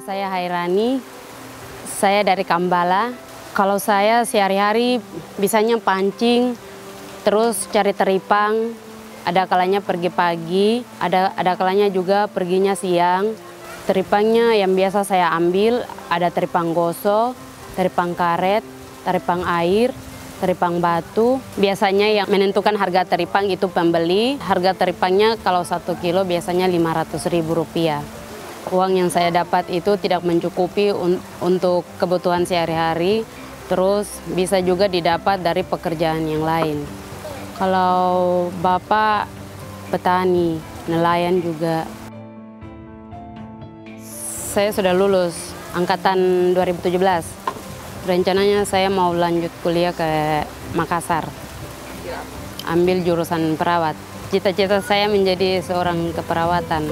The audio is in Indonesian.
Saya Hairani, saya dari Kambala. Kalau saya sehari-hari bisanya pancing, terus cari teripang, ada kalanya pergi pagi, ada ada kalanya juga perginya siang. Teripangnya yang biasa saya ambil ada teripang goso, teripang karet, teripang air, teripang batu. Biasanya yang menentukan harga teripang itu pembeli. Harga teripangnya kalau satu kilo biasanya 500 ribu rupiah uang yang saya dapat itu tidak mencukupi un untuk kebutuhan sehari-hari, terus bisa juga didapat dari pekerjaan yang lain. Kalau bapak petani, nelayan juga. Saya sudah lulus angkatan 2017. Rencananya saya mau lanjut kuliah ke Makassar. Ambil jurusan perawat. Cita-cita saya menjadi seorang keperawatan.